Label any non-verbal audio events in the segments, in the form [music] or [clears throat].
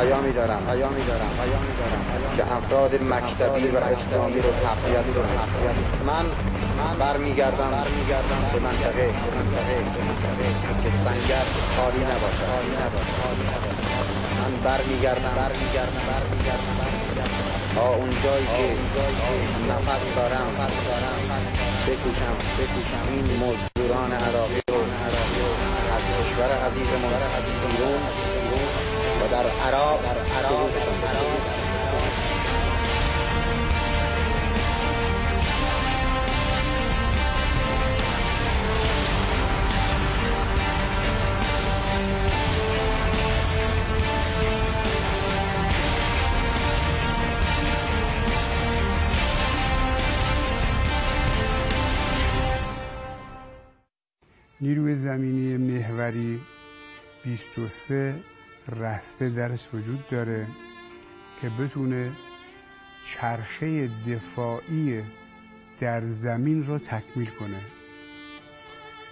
پیامی دارم پیامی دارم پیامی دارم که افراد مکتبی و اسلامی رو تقویت کنم. من من برمیگردم برمیگردم به منطقه منطقه به منطقه که سنگر خالی نباشه خالی نباشه من برمیگردم برمیگردم برمیگردم. تا اون جایی که نفس دارم نفس دارم بکوشم بکوشم. این مزدوران عراقی رو از کشور عزیز ما بیرون و در عراق در عراق نیروی زمینی محوری 23 رسته درش وجود داره که بتونه چرخه دفاعی در زمین رو تکمیل کنه.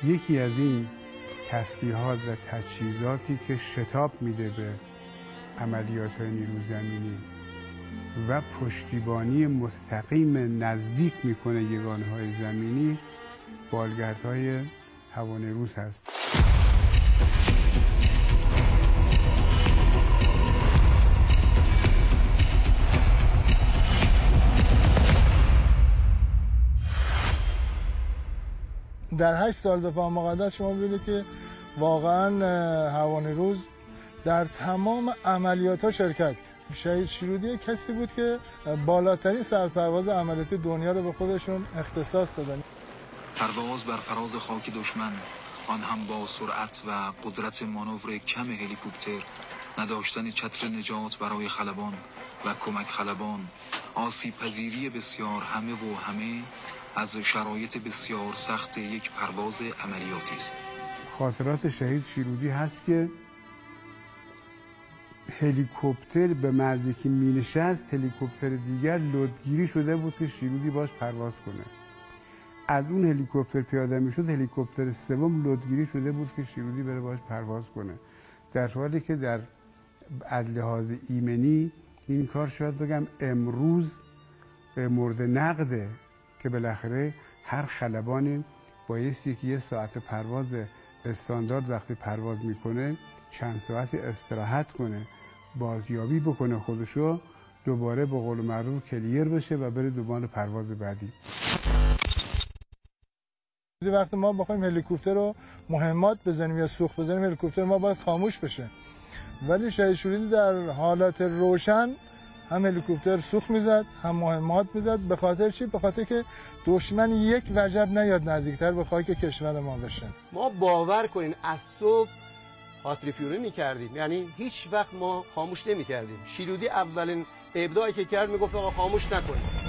یکی از این تسلیحات و تجهیزاتی که شتاب میده به عملیات های نیرو زمینی و پشتیبانی مستقیم نزدیک می‌کنه یگانه های زمینی بالگردهای هوانیروز هست. در هشت سال دفاع مقدس شما ببینید که واقعا هوانیروز در تمام عملیات ها شرکت کرد. شهید شیرودی کسی بود که بالاترین سرپرواز عملیاتی دنیا رو به خودشون اختصاص دادن. پرواز بر فراز خاک دشمن آن هم با سرعت و قدرت مانور کم هلیکوپتر نداشتن چتر نجات برای خلبان و کمک خلبان. آسیب پذیری بسیار همه و همه از شرایط بسیار سخت یک پرواز عملیاتی است. خاطرات شهید شیرودی هست که هلیکوپتر به مرزی که می نشست هلیکوپتر دیگر لودگیری شده بود که شیرودی باش پرواز کنه. از اون هلیکوپتر پیاده می شد هلیکوپتر سوم لودگیری شده بود که شیرودی بره باش پرواز کنه. در حالی که در از لحاظ ایمنی این کار شاید بگم امروز مورد نقده که بالاخره هر خلبانی بایستی که یه ساعت پرواز استاندارد وقتی پرواز می‌کنه چند ساعت استراحت کنه بازیابی بکنه خودشو دوباره به قول معروف کلیر بشه و بره دوباره پرواز بعدی. وقتی ما بخوایم هلیکوپتر رو مهمات بزنیم یا سوخت بزنیم هلیکوپتر ما باید خاموش بشه. ولی شهید شوریدی در حالت روشن هم هلیکوپتر سوخت می‌زد هم مهمات می‌زد به خاطر چی؟ به خاطر که دشمن یک وجب نیاد نزدیکتر به خاک کشور ما بشه. ما باور کنین از صبح هاتری فیوری می‌کردیم. یعنی هیچ وقت ما خاموش نمی‌کردیم. شیرودی اولین ابداعی که کرد می‌گفت آقا خاموش نکنید.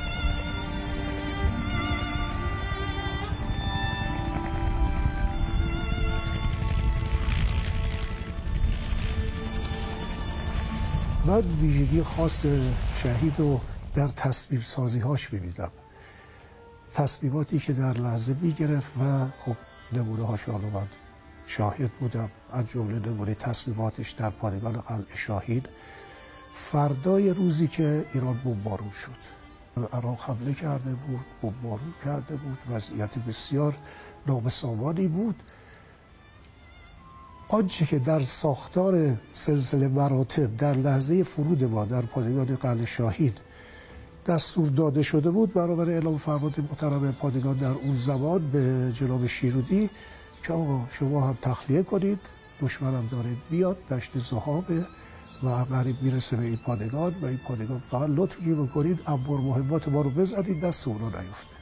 بعد ویژگی خاص شهید رو در تصویر سازی هاش ببینم تصمیماتی که در لحظه می‌گرفت و خب نمونه هاش حالا من شاهد بودم. از جمله نمونه تصمیماتش در پادگان قلعه شاهید فردای روزی که ایران بمبارون شد. عراق حمله کرده بود بمبارون کرده بود. وضعیت بسیار نابسامانی بود. آنچه که در ساختار سلسله مراتب در لحظه فرود ما در پادگان قلعه شاهید دستور داده شده بود برابر اعلام فرمان محترم پادگان در اون زمان به جناب شیرودی که آقا شما هم تخلیه کنید دشمنم داره بیاد دشت زهابه و قریب می‌رسه به این پادگان و این پادگان فقط لطفی بکنید انبار مهمات ما رو بزنید دست اون رو نیفته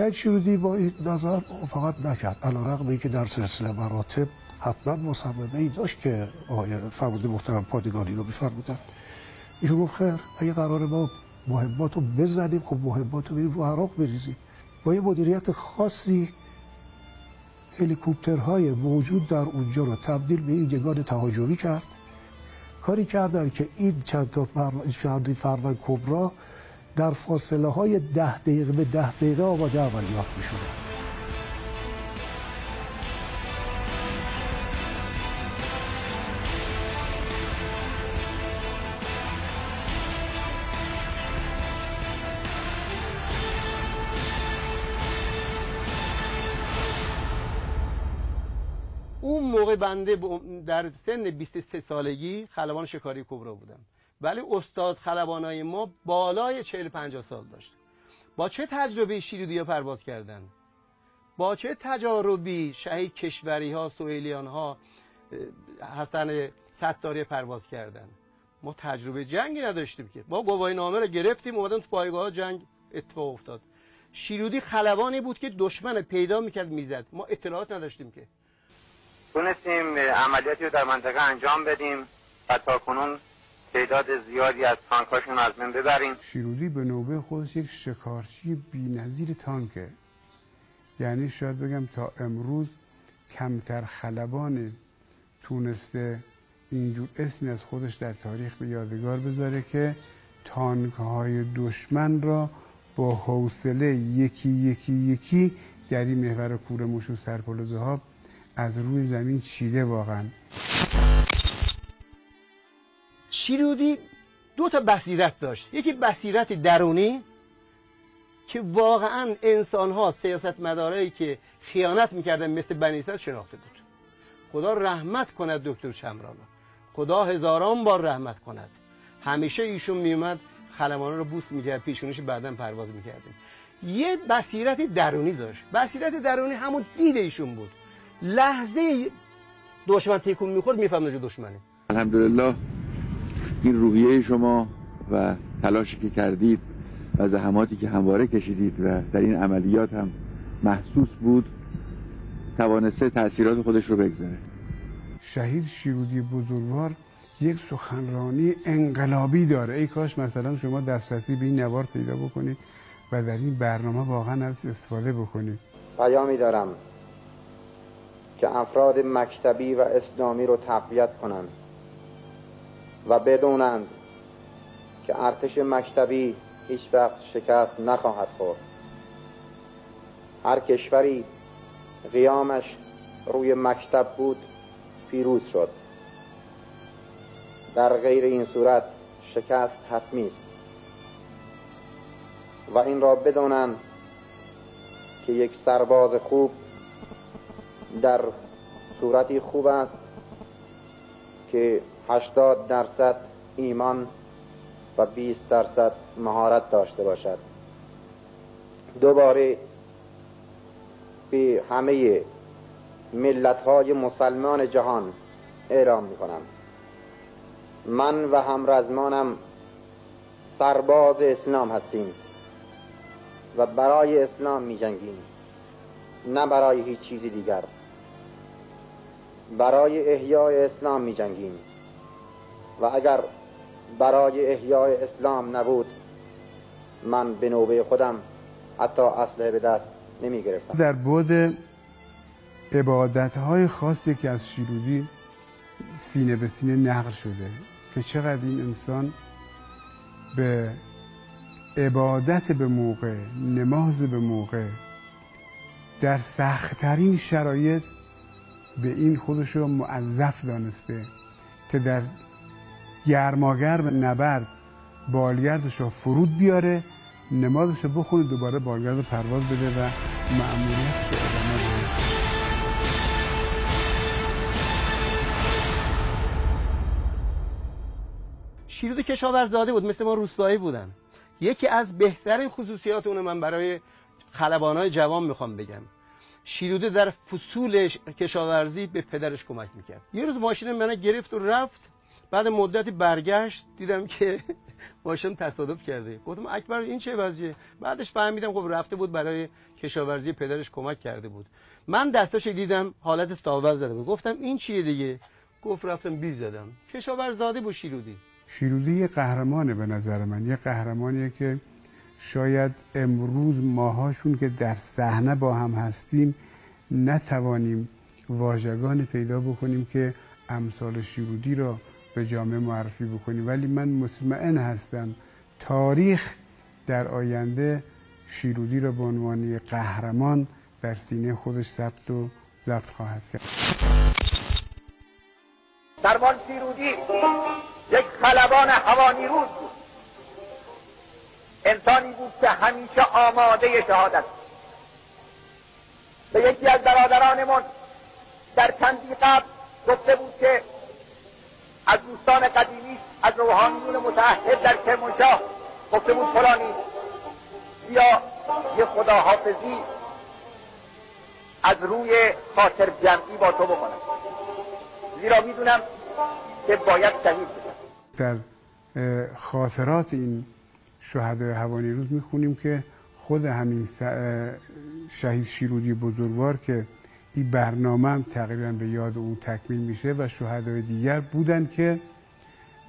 شاید شیرودی با این نظر فقط نکرد علا رقم که در سلسله مراتب حتما مصممه ای داشت که آقای فرمانده محترم پادگانی رو بفرمودن ایشون گفت خیر اگه قرار ما مهمات رو بزنیم خب مهمات رو بریم رو عراق بریزیم. با یه مدیریت خاصی هلیکوپترهای موجود در اونجا رو تبدیل به این یگان تهاجمی کرد. کاری کردن که این چند تا فروند کبرا در فاصله های ده دقیقه به ده دقیقه آباد اولیات می شده. اون موقع بنده در سن 23 سالگی خلبان شکاری کبرا بودم ولی استاد خلبانای ما بالای 40 50 سال داشت. با چه تجربه شیرودی ها پرواز کردن؟ با چه تجاربی شهید کشوری ها سوئیلیان ها حسن ستاری پرواز کردن؟ ما تجربه جنگی نداشتیم که. ما گواهی نامه رو گرفتیم اومدن تو پایگاه جنگ اتفاق افتاد. شیرودی خلبانی بود که دشمن پیدا می‌کرد می‌زد. ما اطلاعات نداشتیم که. تونستیم عملیاتی رو در منطقه انجام بدیم و تا کنون تعداد زیادی از تانکاشون از من ببریم. شیرودی به نوبه خودش یک شکارچی بی‌نظیر تانکه. یعنی شاید بگم تا امروز کمتر خلبان تونسته اینجور اسمی از خودش در تاریخ به یادگار بذاره که تانک های دشمن را با حوصله یکی یکی یکی در این محور کور موش و سرپل ها از روی زمین چیده واقعا. شیرودی دو تا بصیرت داشت. یکی بصیرت درونی که واقعا انسان ها سیاست مدارایی که خیانت می‌کردن مثل بنیستر شناخته بود. خدا رحمت کند دکتر چمران خدا هزاران بار رحمت کند. همیشه ایشون میومد خلمانه رو بوس می‌کرد پیشونش بعدا پرواز می‌کردیم. یه بصیرت درونی داشت. بصیرت درونی همون دید ایشون بود. لحظه دشمن تکون می‌خورد می‌فهمد دشمنه. الحمدلله. این روحیه شما و تلاشی که کردید و زحماتی که همواره کشیدید و در این عملیات هم محسوس بود توانسته تاثیرات خودش رو بگذاره. شهید شیرودی بزرگوار یک سخنرانی انقلابی داره. ای کاش مثلا شما دسترسی به این نوار پیدا بکنید و در این برنامه واقعا از استفاده بکنید. پیامی دارم که افراد مکتبی و اسلامی رو تقویت کنند. و بدونند که ارتش مکتبی هیچ وقت شکست نخواهد خورد. هر کشوری قیامش روی مکتب بود پیروز شد. در غیر این صورت شکست حتمی است. و این را بدانند که یک سرباز خوب در صورتی خوب است که 80 درصد ایمان و 20 درصد مهارت داشته باشد. دوباره به همه ملت های مسلمان جهان اعلام می کنم من و همرزمانم سرباز اسلام هستیم و برای اسلام می جنگیم نه برای هیچ چیزی دیگر. برای احیای اسلام می جنگیم و اگر برای احیای اسلام نبود من به نوبه خودم حتی اسلحه به دست نمی گرفتم در بود عبادت های خاصی که از شیرودی سینه به سینه نقل شده که چقدر این انسان به عبادت به موقع نماز به موقع در سختترین شرایط به این خودش رو معذف دانسته که در گرماگرم نبرد. بالگردش رو فرود بیاره نمازش رو بخونه دوباره بالگرد رو پرواز بده و معمولیت که ادامه بده. شیرود کشاورزاده بود مثل ما روستایی بودن. یکی از بهترین خصوصیات اون من برای خلبانای جوان می‌خوام بگم. شیروده در فصول کشاورزی به پدرش کمک می‌کرد. یه روز ماشین منو گرفت و رفت بعد مدتی برگشت دیدم که [laughs] ماشین تصادف کرده. گفتم اکبر این چه وضعیه؟ بعدش فهمیدم خب رفته بود برای کشاورزی پدرش کمک کرده بود. من دستش دیدم حالت تاول زده بود گفتم این چیه دیگه؟ گفت رفتم بی زدم. کشاورزاده بود شیرودی. شیرودی یه قهرمانه به نظر من. یه قهرمانیه که شاید امروز ماهاشون که در صحنه با هم هستیم نتوانیم واژگان پیدا بکنیم که امثال شیرودی را به جامعه معرفی بکنیم ولی من مطمئن هستم تاریخ در آینده شیرودی را به عنوان قهرمان در سینه خودش ثبت و ضبط خواهد کرد. سربان شیرودی یک خلبان هوانیروز بود. انسانی بود که همیشه آماده شهادت به یکی از برادرانمون در چندی قبل گفته بود که از دوستان قدیمی از روحانیون متحد در کرمانشاه گفته بود فلانی بیا یه خداحافظی از روی خاطر جمعی با تو بکنم. زیرا می‌دونم که باید شهید در خاطرات این شهدای هوانی روز می‌خونیم که خود همین شهید شیرودی بزرگوار که این برنامه هم تقریبا به یاد او تکمیل میشه و شهدای دیگر بودن که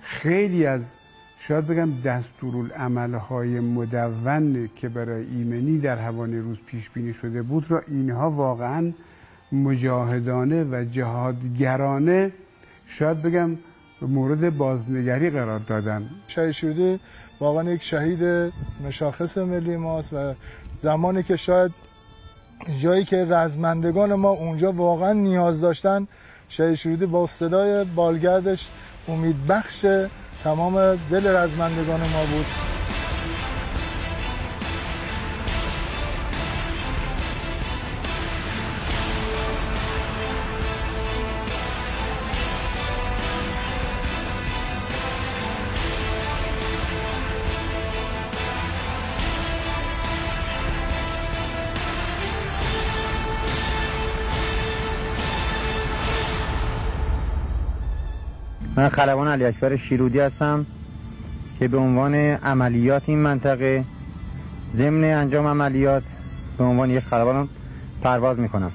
خیلی از شاید بگم دستورالعملهای مدون که برای ایمنی در هوانی روز پیش بینی شده بود را اینها واقعا مجاهدانه و جهادگرانه شاید بگم مورد بازنگری قرار دادن. شهید شیرودی واقعا یک شهید مشاخص ملی ماست و زمانی که شاید جایی که رزمندگان ما اونجا واقعا نیاز داشتن شهید شیرودی با صدای بالگردش امید بخش تمام دل رزمندگان ما بود. من خلبان علی اکبر شیرودی هستم که به عنوان عملیات این منطقه ضمن انجام عملیات به عنوان یک خلبان پرواز می‌کنم.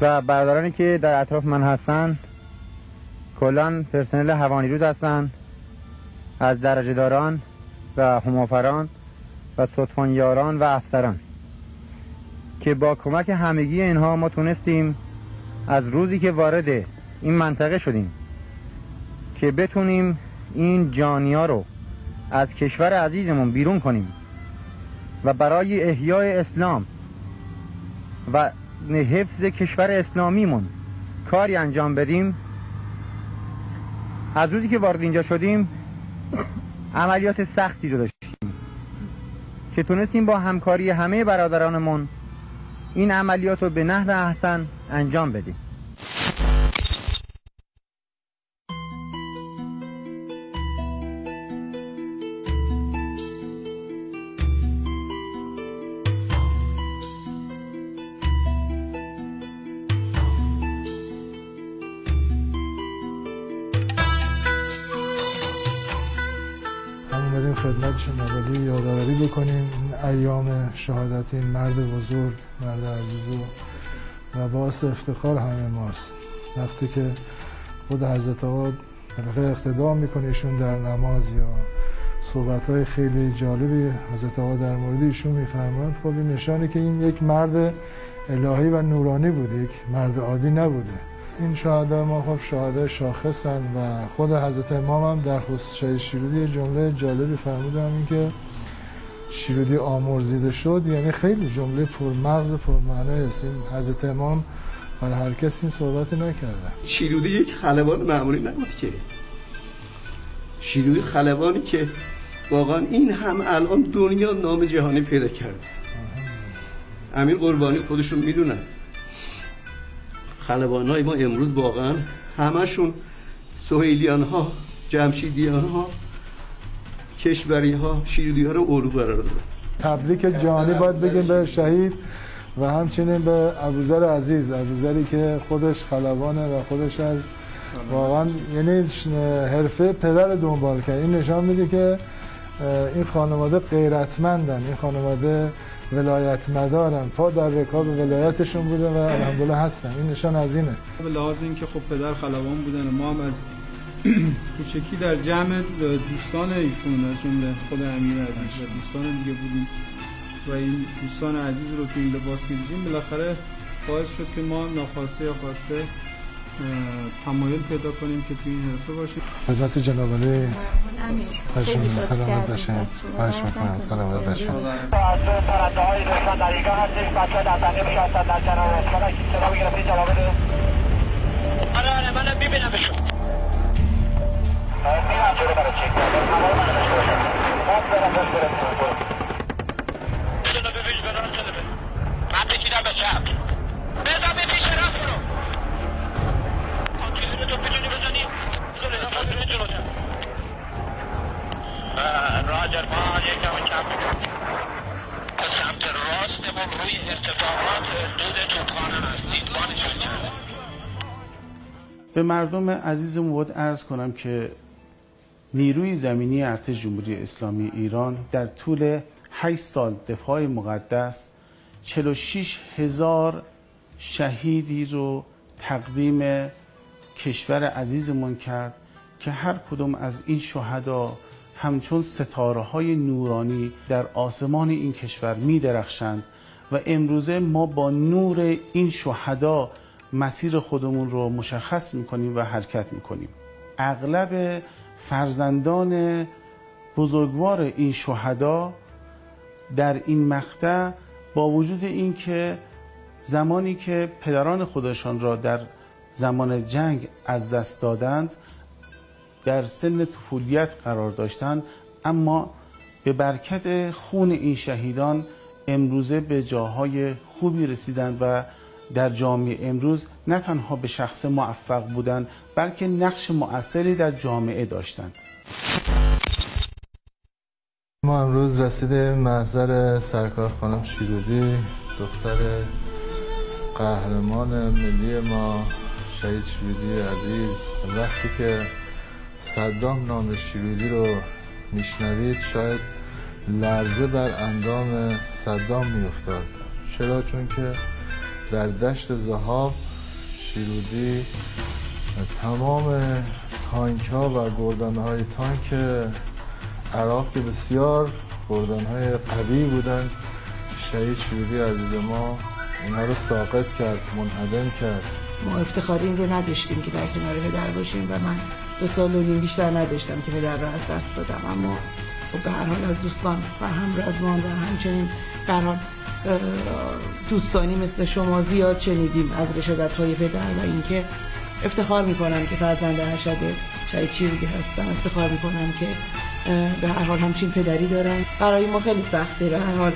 و برادرانی که در اطراف من هستن کلان پرسنل هوانی روز هستن از درجه داران و همافران و یاران و افسران که با کمک همگی اینها ما تونستیم از روزی که وارد این منطقه شدیم که بتونیم این جانیا رو از کشور عزیزمون بیرون کنیم و برای احیای اسلام و حفظ کشور اسلامیمون کاری انجام بدیم. از روزی که وارد اینجا شدیم عملیات سختی رو داشتیم که تونستیم با همکاری همه برادرانمون این عملیات رو به نحو احسن انجام بدیم. خدمت شما ولی یادآوری بکنیم. این ایام شهادت این مرد بزرگ مرد عزیز و, و باعث افتخار همه ماست. وقتی که خود حضرت آقا اقتدا می‌کنه ایشون در نماز یا صحبت های خیلی جالبی حضرت آقا در مورد ایشون میفرماند خب این نشانه که این یک مرد الهی و نورانی بود یک مرد عادی نبوده. این شهدا ما خب شهدا شاخصن و خود حضرت امام هم در خصوص شهید شیرودی جمله جالبی فرمودن این که شیرودی آمرزیده شد یعنی خیلی جمله پرمغز پرمعنی است. این حضرت امام برای هر کسی این صحبت نکردن شیرودی یک خلبان معمولی نبود که. شیرودی خلبانی که واقعا این هم الان دنیا نام جهانی پیدا کرده. امیر قربانی خودشون می‌دونن. خلبان های ما امروز واقعا همشون سهیلیان ها جمشیدیان ها کشوری ها شیردی ها رو اولو قرار دادن تبریک جانی باید بگیم به شهید و همچنین به ابوذر عزیز. ابوذری که خودش خلبانه و خودش از واقعا یعنی حرفه پدر دنبال کرد. این نشان میده که این خانواده غیرتمندن. این خانواده ولایت مدارن پا در رکاب ولایتشون بوده و الحمدلله هستن. این نشان از اینه. به لحاظ اینکه خب پدر خلبان بودن ما هم از [clears throat] کوچکی در جمع دوستان ایشون از جمله خود امیر عزیز دوستان دیگه بودیم و این دوستان عزیز رو تو این لباس می‌دیدیم بالاخره باعث شد که ما ناخواسته یا خواسته تمایل پیدا کنیم که توی این حرفه باشیم خدمت جناب علی باشیم سلامت باشیم باشیم کنم سلامت بده آره آره من میبینمشون میرم جلو برای چک تو بتونی بزنی راجر ما یکم کم به سمت راست ما روی ارتفاعات دود توپخانه هستیم بانشون کرده به مردم عزیزم باید عرض کنم که نیروی زمینی ارتش جمهوری اسلامی ایران در طول 8 سال دفاع مقدس 46 هزار شهیدی رو تقدیم کشور عزیزمون کرد که هر کدوم از این شهدا همچون ستاره های نورانی در آسمان این کشور می درخشند و امروزه ما با نور این شهدا مسیر خودمون رو مشخص می‌کنیم و حرکت می‌کنیم. اغلب فرزندان بزرگوار این شهدا در این مقطع با وجود اینکه زمانی که پدران خودشان را در زمان جنگ از دست دادند در سن طفولیت قرار داشتند اما به برکت خون این شهیدان امروزه به جاهای خوبی رسیدند و در جامعه امروز نه تنها به شخص موفق بودند بلکه نقش مؤثری در جامعه داشتند. ما امروز رسیده محضر سرکار خانم شیرودی دختر قهرمان ملی ما. شهید شیرودی عزیز. وقتی که صدام نام شیرودی رو میشنوید شاید لرزه بر اندام صدام میافتاد. چرا؟ چون که در دشت زهاب شیرودی تمام تانک ها و گردن های تانک عراق که بسیار گردن های قوی بودن شهید شیرودی عزیز ما اینا رو ساقط کرد منهدم کرد. ما افتخار این رو نداشتیم که در کنار پدر باشیم و من دو سال و نیم بیشتر نداشتم که پدر رو از دست دادم. اما خب به هر حال از دوستان و هم رزمان و همچنین حال دوستانی مثل شما زیاد شنیدیم از رشدت های پدر و اینکه افتخار می‌کنم که فرزند ارشد شهید شیرودی هستم افتخار می‌کنم که به هر حال همچین پدری دارم برای ما خیلی سخته. به هر حال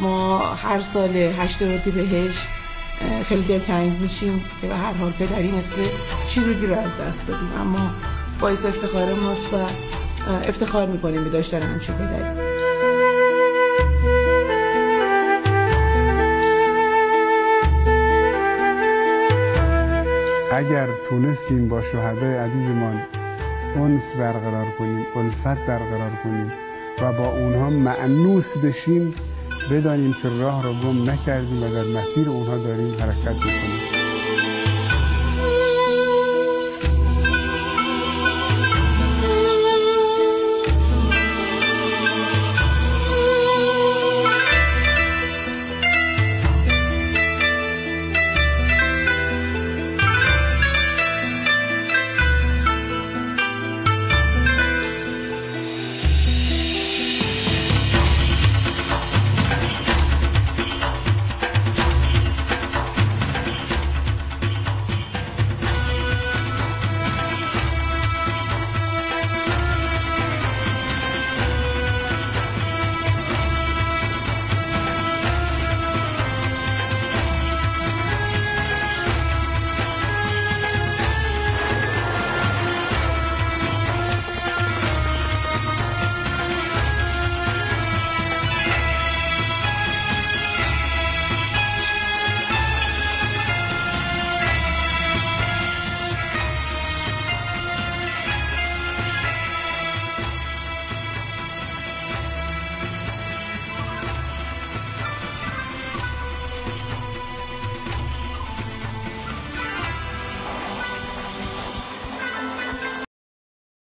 ما هر سال هشت روزی بهشت خیلی دلتنگ میشیم که به هر حال پدری مثل شیرودی رو از دست دادیم. اما باعث افتخار ماست و افتخار می‌کنیم به داشتن همچین پدری. اگر تونستیم با شهدای عزیزمان انس برقرار کنیم الفت برقرار کنیم و با اونها معنوس بشیم بدانیم که راه را گم نکردیم و در مسیر اونها داریم حرکت می‌کنیم.